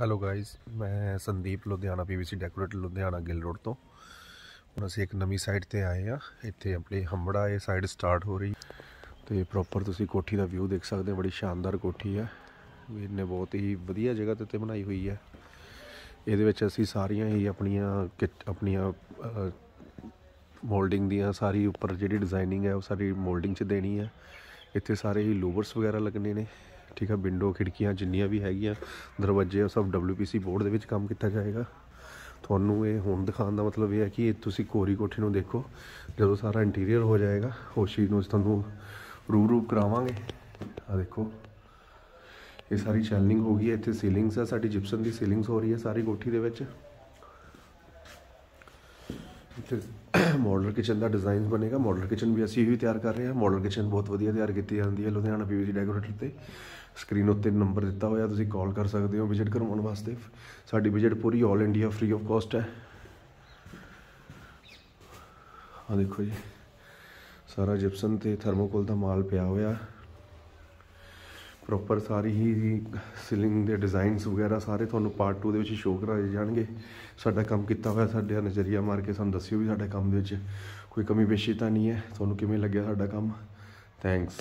Hello guys ਮੈਂ Sandeep, Ludhiana PVC decorate Ludhiana Gill road ਤੋਂ। ਹੁਣ ਅਸੀਂ ਇੱਕ ਨਵੀਂ ਸਾਈਟ ਤੇ ਆਏ ਆ ਇੱਥੇ ਆਪਣੀ ਹੰਬੜਾ ਇਹ ਸਾਈਡ ਸਟਾਰਟ ਹੋ ਰਹੀ। ਤੇ ਪ੍ਰੋਪਰ ਤੁਸੀਂ ਕੋਠੀ ਦਾ ਵਿਊ ਦੇਖ ਸਕਦੇ ਹੋ। ਬੜੀ ਸ਼ਾਨਦਾਰ ਕੋਠੀ ਹੈ। ਵੀਰ ਨੇ ਬਹੁਤ ਹੀ ਵਧੀਆ ਜਗ੍ਹਾ ਤੇ ਤੇ ਬਣਾਈ ਹੋਈ ਹੈ। ਇਹਦੇ ਵਿੱਚ ਅਸੀਂ ਸਾਰੀਆਂ ਹੀ ਆਪਣੀਆਂ ਕਿਟ- ਆਪਣੀਆਂ ਮੋਲਡਿੰਗ ਦੀਆਂ ਸਾਰੀ ਉੱਪਰ ਜਿਹੜੀ ਡਿਜ਼ਾਈਨਿੰਗ ਹੈ, ਉਹ ਸਾਰੀ ਮੋਲਡਿੰਗ 'ਚ ਦੇਣੀ ਹੈ। ਇੱਥੇ ਸਾਰੇ ਹੀ ਲੂਵਰਸ ਵਗੈਰਾ ਲੱਗਣੇ ਨੇ। ਠੀਕ ਹੈ ਵਿੰਡੋ, ਖਿੜਕੀਆਂ ਜਿੰਨੀਆਂ ਵੀ ਹੈਗੀਆਂ, ਦਰਵਾਜ਼ੇ ਉਹ ਸਭ WPC ਬੋਰਡ ਦੇ ਵਿੱਚ ਕੰਮ ਕੀਤਾ ਜਾਏਗਾ। ਤੁਹਾਨੂੰ ਇਹ ਹੁਣ ਦਿਖਾਉਣ ਦਾ ਮਤਲਬ ਇਹ ਹੈ ਕਿ ਇਹ ਤੁਸੀਂ ਕੋਰੀ ਕੋਠੀ ਨੂੰ ਦੇਖੋ, ਜਦੋਂ ਸਾਰਾ ਇੰਟੀਰੀਅਰ ਹੋ ਜਾਏਗਾ, ਉਸ ਚੀਜ਼ ਨੂੰ ਅਸੀਂ ਤੁਹਾਨੂੰ ਰੂ ਰੂ ਕਰਾਵਾਂਗੇ। ਆ ਦੇਖੋ, ਇਹ ਸਾਰੀ ਚੈਨਲਿੰਗ ਹੋ ਗਈ ਹੈ, ਇੱਥੇ ਸੀਲਿੰਗਸ ਆ, ਸਾਡੀ ਜਿਪਸਨ ਦੀ ਸੀਲਿੰਗਸ ਹੋ ਰਹੀ ਹੈ ਸਾਰੀ ਕੋਠੀ ਦੇ ਵਿੱਚ। ਮਾਡਲ ਕਿਚਨ ਦਾ ਡਿਜ਼ਾਈਨ ਬਣੇਗਾ। ਮਾਡਲ ਕਿਚਨ ਵੀ ਅਸੀਂ ਵੀ ਤਿਆਰ ਕਰ ਰਹੇ ਹਾਂ। ਮਾਡਲ ਕਿਚਨ ਬਹੁਤ ਵਧੀਆ ਤਿਆਰ ਕੀਤੀ ਜਾਂਦੀ ਹੈ ਲੁਧਿਆਣਾ ਪੀਵੀਸੀ ਡੈਕੋਰੇਟਰ ਤੇ। ਸਕਰੀਨ ਉੱਤੇ ਨੰਬਰ ਦਿੱਤਾ ਹੋਇਆ, ਤੁਸੀਂ ਕਾਲ ਕਰ ਸਕਦੇ ਹੋ ਵਿਜ਼ਿਟ ਕਰਵਾਉਣ ਵਾਸਤੇ। ਸਾਡੀ ਵਿਜ਼ਿਟ ਪੂਰੀ 올 ਇੰਡੀਆ ਫ੍ਰੀ ਆਫ ਕਾਸਟ ਹੈ। ਆ ਦੇਖੋ ਜੀ। ਸਾਰਾ ਜਿਪਸਨ ਤੇ ਥਰਮੋਕੋਲ ਦਾ ਮਾਲ ਪਿਆ ਹੋਇਆ। ਪ੍ਰੋਪਰ ਸਾਰੀ ਹੀ ਸੀਲਿੰਗ ਦੇ ਡਿਜ਼ਾਈਨਸ ਵਗੈਰਾ ਸਾਰੇ ਤੁਹਾਨੂੰ ਪਾਰਟ 2 ਦੇ ਵਿੱਚ ਸ਼ੋਅ ਕਰਾਏ ਜਾਣਗੇ। ਸਾਡਾ ਕੰਮ ਕੀਤਾ ਹੋਇਆ, ਸਾਡੇ ਨਜ਼ਰੀਆ ਮਾਰ ਕੇ ਸਾਨੂੰ ਦੱਸਿਓ ਵੀ ਸਾਡੇ ਕੰਮ ਦੇ ਵਿੱਚ ਕੋਈ ਕਮੀ ਪੇਸ਼ੀ ਤਾਂ ਨਹੀਂ ਹੈ। ਤੁਹਾਨੂੰ ਕਿਵੇਂ ਲੱਗਿਆ ਸਾਡਾ ਕੰਮ? ਥੈਂਕਸ